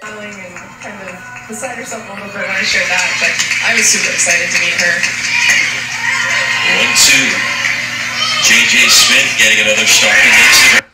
smiling and kind of beside herself a little bit when I shared that, but I was super excited to meet her. One, two. JJ Smith getting another start in Instagram.